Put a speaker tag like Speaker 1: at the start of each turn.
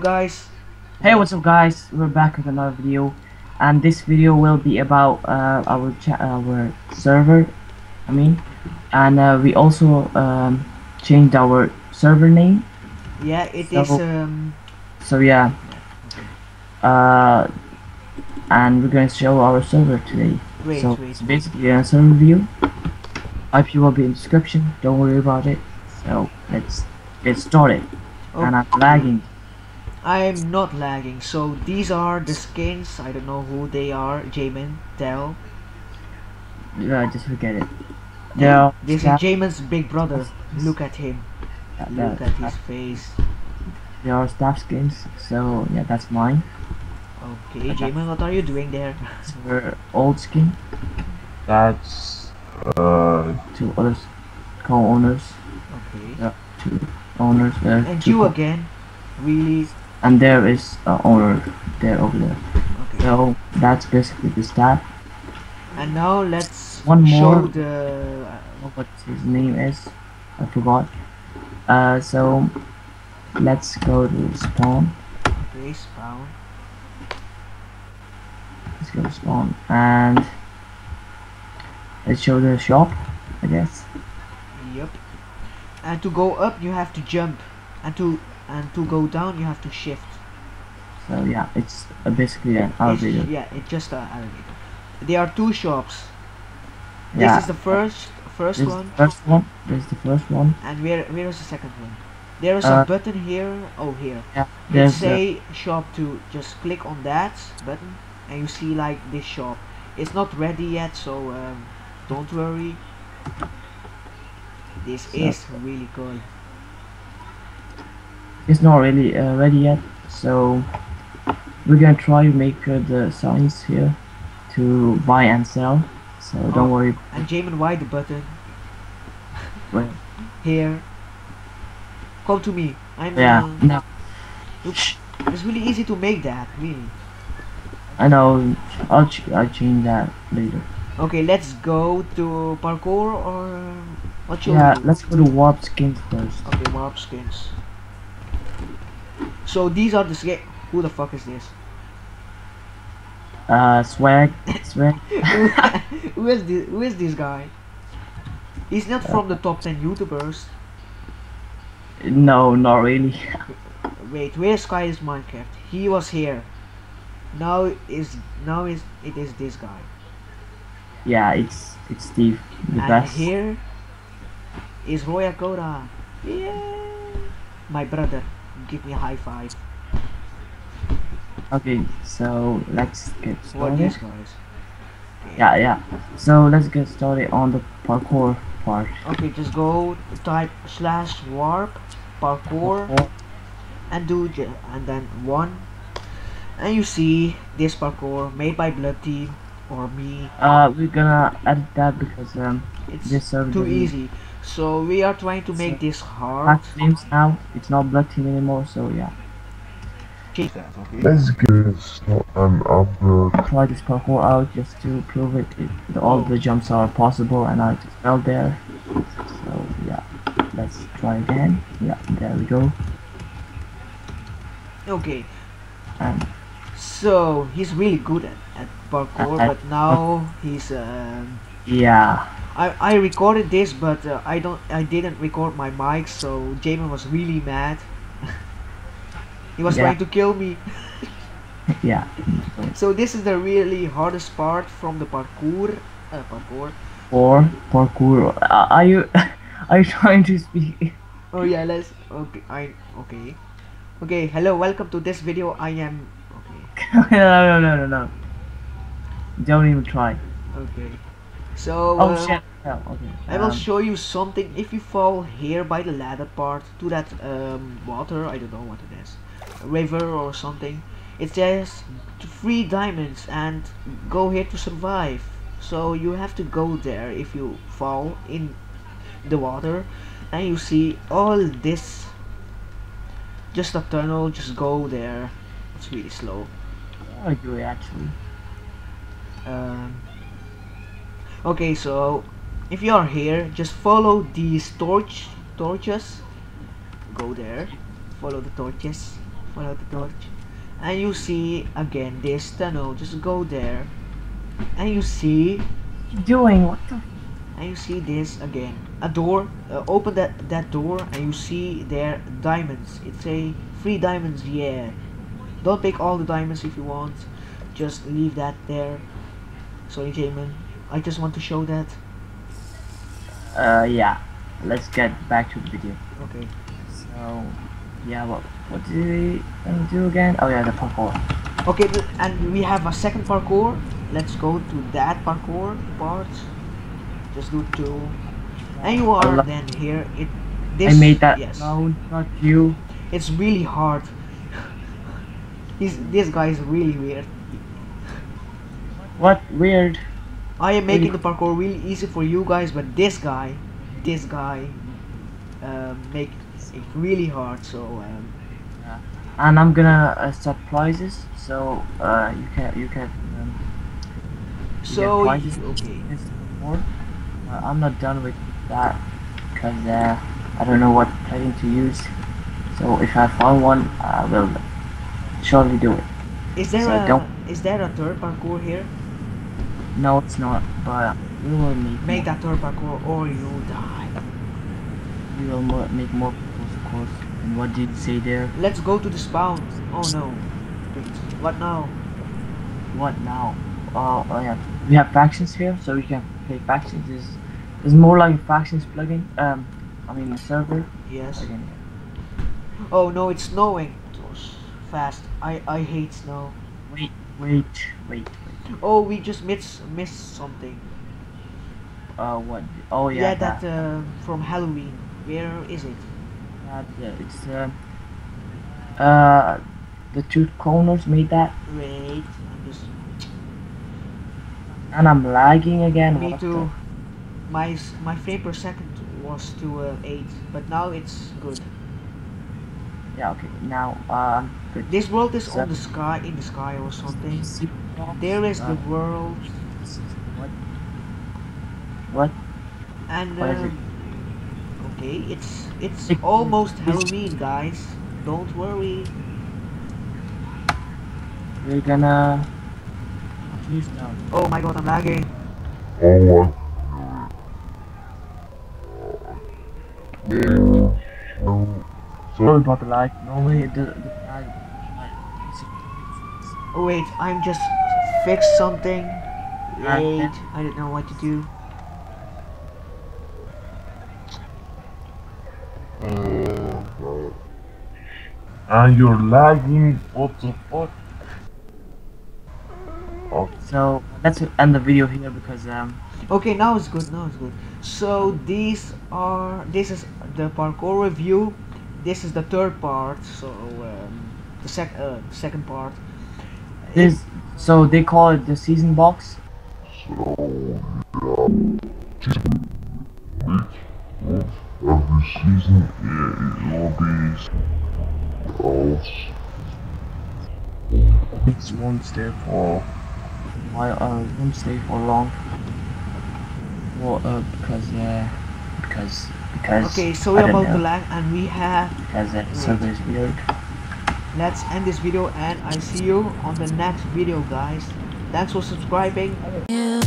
Speaker 1: Guys.
Speaker 2: Hey, what's up, guys? We're back with another video, and this video will be about uh, our our server. I mean, and uh, we also um, changed our server name.
Speaker 1: Yeah, it is
Speaker 2: So-
Speaker 1: um
Speaker 2: So yeah, uh, and we're gonna show our server today.
Speaker 1: wait,
Speaker 2: so
Speaker 1: wait.
Speaker 2: it's basically a server view. IP will be in description. Don't worry about it. So let's get started. And I'm lagging.
Speaker 1: I'm not lagging. So these are the skins. I don't know who they are. Jamin, Dell.
Speaker 2: Yeah, just forget it. Yeah,
Speaker 1: This is Jamin's big brother. Look at him. Look at his face.
Speaker 2: There are staff skins, so yeah, that's mine.
Speaker 1: Okay, Jamin, what are you doing there?
Speaker 2: It's her old skin,
Speaker 3: That's uh
Speaker 2: two others co-owners,
Speaker 1: Okay.
Speaker 2: Yeah, two owners there.
Speaker 1: And
Speaker 2: two
Speaker 1: you again? Really?
Speaker 2: And there is a owner there over there.
Speaker 1: Okay.
Speaker 2: So that's basically the staff.
Speaker 1: And now let's
Speaker 2: One
Speaker 1: show
Speaker 2: more.
Speaker 1: the.
Speaker 2: know what his name is. I forgot. Uh, so let's go to spawn.
Speaker 1: Okay, spawn.
Speaker 2: Let's go to spawn and let's show the shop. I guess.
Speaker 1: Yep. And to go up, you have to jump, and to and to go down, you have to shift.
Speaker 2: So yeah, it's uh, basically an
Speaker 1: It's-
Speaker 2: elevator.
Speaker 1: yeah, it's just an elevator. There are two shops.
Speaker 2: Yeah.
Speaker 1: This is the first first
Speaker 2: This is
Speaker 1: one,
Speaker 2: the first one. This is the first one.
Speaker 1: and where where is the second one? There is
Speaker 2: Uh,
Speaker 1: a button here. Oh, here.
Speaker 2: Yeah. There's the,
Speaker 1: say shop to just click on that button, and you see like this shop. It's not ready yet, so um, don't worry. This
Speaker 2: So-
Speaker 1: is really cool.
Speaker 2: It's not really uh, ready yet. So we're gonna try to make uh, the signs here to buy and sell. So don't
Speaker 1: Oh.
Speaker 2: worry.
Speaker 1: And Jamin, why the button here? Come to me. I'm.
Speaker 2: yeah.
Speaker 1: uh,
Speaker 2: No.
Speaker 1: It's really easy to make that, really.
Speaker 2: I know. I'll ch- I'll change that later.
Speaker 1: Okay, let's go to parkour or what should
Speaker 2: Yeah. Let's go to warp skins first.
Speaker 1: Okay, warp skins. So these are the skins. Who the fuck is this?
Speaker 2: Uh, swag. Swag.
Speaker 1: who is this? Who is this guy? He's not from the top 10 YouTubers.
Speaker 2: No, not really.
Speaker 1: Wait, where's Sky is Minecraft? He was here. Now is now is it is this guy.
Speaker 2: Yeah, it's it's Steve, the
Speaker 1: and
Speaker 2: best.
Speaker 1: here is Roya Koda. Yeah. My brother. Give me a high five.
Speaker 2: Okay, so let's get started. Yeah, yeah. So let's get started on the parkour part.
Speaker 1: Okay, just go type slash warp parkour
Speaker 2: Parkour.
Speaker 1: and do and then one and you see this parkour made by Blood Team or me.
Speaker 2: Uh, we're gonna edit that because um,
Speaker 1: It's
Speaker 2: this
Speaker 1: too easy. So we are trying to make this hard.
Speaker 2: Pack names now. It's not Blood Team anymore. So yeah,
Speaker 3: let's get it started and upload.
Speaker 2: try this parkour out just to prove it. it that all the jumps are possible and I just fell there. So yeah, let's try again. Yeah, there we go.
Speaker 1: Okay,
Speaker 2: And
Speaker 1: so he's really good at, at parkour,
Speaker 2: Uh,
Speaker 1: but now he's um,
Speaker 2: yeah,
Speaker 1: I, I recorded this but uh, I don't I didn't record my mic so Jamin was really mad he was
Speaker 2: Yeah.
Speaker 1: trying to kill me
Speaker 2: yeah.
Speaker 1: so this is the really hardest part from the parkour uh, parkour
Speaker 2: Or parkour. Uh, are you are you trying to speak?
Speaker 1: oh yeah let's okay I okay okay hello welcome to this video I am okay
Speaker 2: no, no, no, no, no. Don't even try.
Speaker 1: okay so
Speaker 2: Oh
Speaker 1: uh,
Speaker 2: shit. Okay.
Speaker 1: I will
Speaker 2: um,
Speaker 1: show you something if you fall here by the ladder part to that um, water I don't know what it is river or something it says three diamonds and go here to survive so you have to go there if you fall in the water and you see all this just a tunnel just go there it's really slow
Speaker 2: I agree actually.
Speaker 1: um, okay so if you are here just follow these torch torches go there follow the torches follow the torch. And you see again this tunnel. Just go there, and you see,
Speaker 2: doing? What the?
Speaker 1: and you see this again. A door. Uh, open that that door, and you see there diamonds. It's a free diamonds. Yeah. Don't pick all the diamonds if you want. Just leave that there. Sorry, Jamin. I just want to show that.
Speaker 2: Uh, yeah. Let's get back to the video.
Speaker 1: Okay.
Speaker 2: So, yeah. What what did we do again? Oh yeah, the parkour.
Speaker 1: Okay, and we have a second parkour. Let's go to that parkour part. Just do two. And you are then here. It.
Speaker 2: I made that.
Speaker 1: Yes.
Speaker 2: No, not you.
Speaker 1: It's really hard. He's this guy is really weird.
Speaker 2: What weird?
Speaker 1: I am making the parkour really easy for you guys, but this guy, this guy, um, make it really hard. So um,
Speaker 2: And I'm gonna uh, set prizes, so uh, you can you can. Um, you
Speaker 1: so
Speaker 2: prizes.
Speaker 1: okay.
Speaker 2: Uh, I'm not done with that because uh, I don't know what plugin to use. So if I find one, I will surely do it.
Speaker 1: Is there
Speaker 2: So
Speaker 1: a
Speaker 2: don't-
Speaker 1: is there a third parkour here?
Speaker 2: No, it's not, but we will make
Speaker 1: Make that parkour or you die.
Speaker 2: We will more, make more of course. And what did you say there?
Speaker 1: Let's go to the spawn. Oh no. Wait, what now?
Speaker 2: What now? Oh, oh yeah. We have factions here, so we can play factions. This is more like factions plugin. Um, I mean the server
Speaker 1: Yes.
Speaker 2: plugin.
Speaker 1: Oh no, it's snowing. It was Fast. I I hate snow.
Speaker 2: Wait, wait, wait, wait.
Speaker 1: Oh, we just missed missed something.
Speaker 2: Uh, what? Oh yeah,
Speaker 1: Yeah, that uh, from Halloween. Where is it?
Speaker 2: that, yeah, it's uh, uh, the two corners made that,
Speaker 1: Wait, I'm just.
Speaker 2: and I'm lagging again.
Speaker 1: Me
Speaker 2: what
Speaker 1: too.
Speaker 2: the-
Speaker 1: My my frame per second was to uh, eight, but now it's good.
Speaker 2: Yeah, okay. Now, uh, I'm good.
Speaker 1: This world is on the sky, in the sky or something.
Speaker 2: See-
Speaker 1: There is the
Speaker 2: Uh,
Speaker 1: world,
Speaker 2: What? What?
Speaker 1: and
Speaker 2: what is it?
Speaker 1: um, okay, it's it's almost Halloween, guys. Don't worry.
Speaker 2: We're gonna. Please no.
Speaker 1: Oh my god, I'm lagging.
Speaker 3: Oh, I No, no.
Speaker 2: Sorry
Speaker 3: So,
Speaker 2: about the lag. Normally the the lag.
Speaker 1: Oh wait, I'm just fixed something. Wait, I don't know what to do.
Speaker 3: uh, and you're lagging. What the fuck? Oh,
Speaker 2: So let's end the video here because um
Speaker 1: Okay, now it's good. Now it's good. So these are this is the parkour review. This is the third part. So um, the sec uh, second part.
Speaker 2: this so they call it the season box.
Speaker 3: so, yeah. Week of every season, it, it will be else.
Speaker 2: It won't stay for why uh won't stay for long. Well uh because uh because because
Speaker 1: Okay, sorry
Speaker 2: I don't
Speaker 1: about the
Speaker 2: know,
Speaker 1: lag, and we have.
Speaker 2: because the server is weird.
Speaker 1: Let's end this video, and I see you on the next video, guys. Thanks for subscribing.
Speaker 4: you.